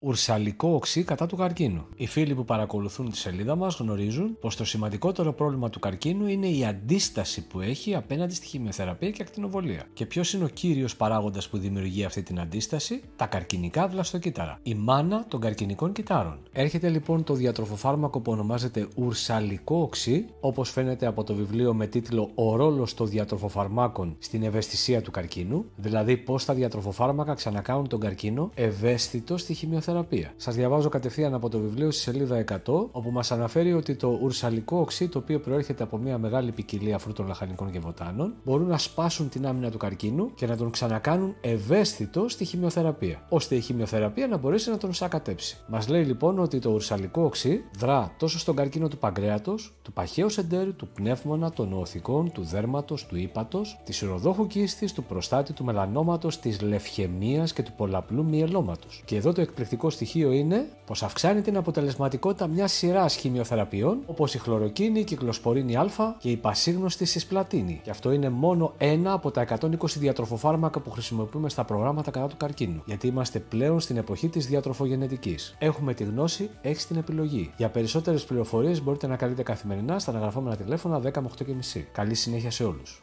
Ουρσαλικό οξύ κατά του καρκίνου. Οι φίλοι που παρακολουθούν τη σελίδα μας γνωρίζουν πως το σημαντικότερο πρόβλημα του καρκίνου είναι η αντίσταση που έχει απέναντι στη χημειοθεραπεία και ακτινοβολία. Και ποιος είναι ο κύριος παράγοντας που δημιουργεί αυτή την αντίσταση, τα καρκινικά βλαστοκύτταρα. Η μάνα των καρκινικών κυτάρων. Έρχεται λοιπόν το διατροφοφάρμακο που ονομάζεται Ουρσαλικό οξύ, όπως φαίνεται από το βιβλίο με τίτλο Ο ρόλος των διατροφοφαρμάκων στην ευαισθησία του καρκίνου, δηλαδή πώ τα διατροφοφάρμακα ξανακάνουν τον καρκίνο ευαίσθητο στη χημειοθεραπεία θεραπεία. Σας διαβάζω κατευθείαν από το βιβλίο στη σελίδα 100, όπου μας αναφέρει ότι το ουρσαλικό οξύ, το οποίο προέρχεται από μια μεγάλη ποικιλία φρούτων λαχανικών και βοτάνων, μπορούν να σπάσουν την άμυνα του καρκίνου και να τον ξανακάνουν ευαίσθητο στη χημειοθεραπεία, ώστε η χημειοθεραπεία να μπορέσει να τον σακατέψει. Μας λέει λοιπόν ότι το ουρσαλικό οξύ δρά τόσο στον καρκίνο του παγκρέατος, του παχαίους σεντέρου, του πνεύμονα, των οθικών, του δέρματος, του ύπατος, της ηροδόχου κίστη, του προστάτη, του μελανόματος, της λευχαιμίας και του πολλαπλού μυελώματος. Και εδώ το εκπληκτικό στοιχείο είναι πως αυξάνει την αποτελεσματικότητα μιας σειράς χημειοθεραπείων όπως η χλωροκίνη, η κυκλοσπορίνη Α και η πασίγνωστη συσπλατίνη. Και αυτό είναι μόνο ένα από τα 120 διατροφοφάρμακα που χρησιμοποιούμε στα προγράμματα κατά του καρκίνου. Γιατί είμαστε πλέον στην εποχή της διατροφογενετικής. Έχουμε τη γνώση, έχεις την επιλογή. Για περισσότερες πληροφορίες μπορείτε να καλείτε καθημερινά στα αναγραφόμενα τηλέφωνα 10 με 8 και μισή. Καλή συνέχεια σε όλους.